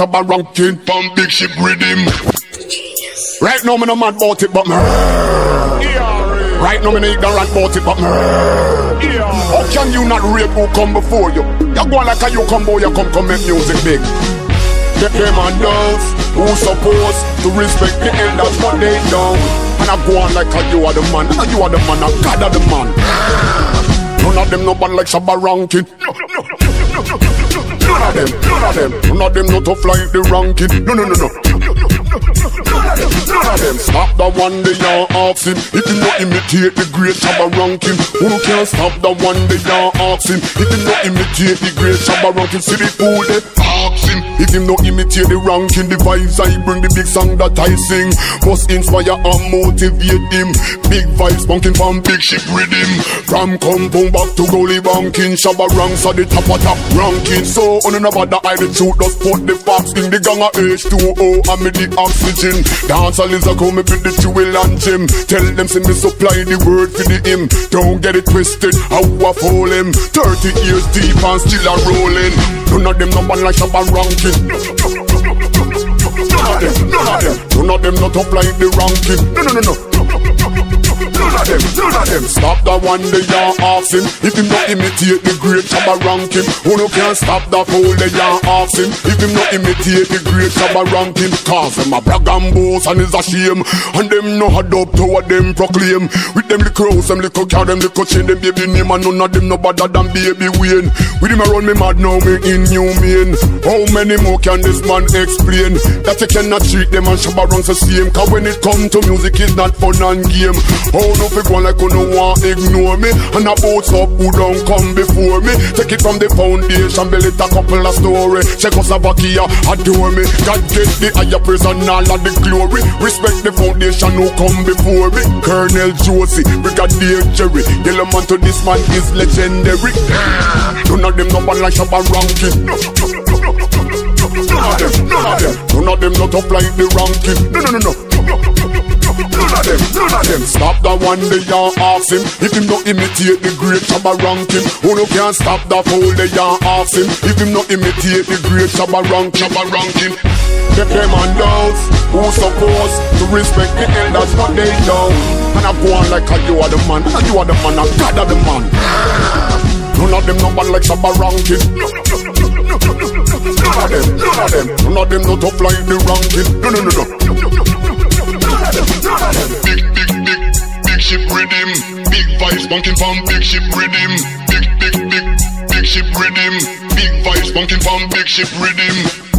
Shabba ranking from big ship rhythm. Right now, me no mad about it, but me. Right now, me no ignorant about it, but me. How can you not rate who come before you? You go like a you come boy, you come come make music big. Them and those who supposed to respect the elders, but they don't. And I go on like a you are the man, and you are the man, and God are the man. None of them no bad like Shabba ranking. No, no, no, no, no, no, no, no, no, none of them, of them, none of them no tough like the ranking. No, no, no, no, none of them. Stop the one they are asking. If you not imitate the great Shabba ranking, who can stop the one they are asking? If you not imitate the great Shabba ranking, see the fool they ask him. If him not imitate the ranking, the vibes I bring, the big song that I sing, must inspire and motivate him. Big vibes bunking from big ship rhythm. From compound back to goalie banking, Shabba ranks at the top of top ranking. So on another the I the truth, just put the facts in the gang of H2O and me the oxygen. Dance a lizard come me the jewel and gym. Tell them see me supply the word for the him. Don't get it twisted, how I fool him. 30 years deep and still a rolling. None of them no one like Shabba ranking. None of them, none of them, none of them not up like the ranking. No, no, no, no. Them, none of them. Stop the one they are ask him. If him not imitate the great Shabba ranking Who no can stop the fool they are ask him. If him not imitate the great Shabba ranking Cause them a brag and boast and is a shame. And them no had up to what them proclaim. With them little house, them little car, them little chain Them baby name and none of them no better than baby Wayne. With him around me mad now me in new mean How many more can this man explain? That you cannot treat them and Shabba ranks the same. Cause when it come to music it's not fun and game. How no fi go like you no want ignore me. And a boats up who don't come before me. Take it from the foundation, build it a couple of story. Czechoslovakia adore me. God get the higher praise and all of the glory. Respect the foundation who come before me. Colonel Josey, Brigadier Jerry. Yellowman to this man is legendary. None of them no one like Shabba ranking None of them, none of them. None of them not up like the ranking. No, no, no, no None of them, none of them. Stop the one they are ask him. If him not imitate the great Shabba ranking Who no can stop the fool they are ask him. If him not imitate the great Shabba rank, Shabba ranking them and those who supposed to respect the elders but they don't. And I go on like a you are the man. And you are the man. And God are the man. None of them man like Shabba ranking No, no, no, no, no, no, no, no, no, None of them, none of them None of them no tough like the ranking no, no, no, no, Big, big, big, big ship rhythm Big vibes bunking from big ship rhythm Big, big, big, big ship rhythm Big vibes bunking from big ship rhythm